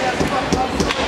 Yeah, yeah, yeah.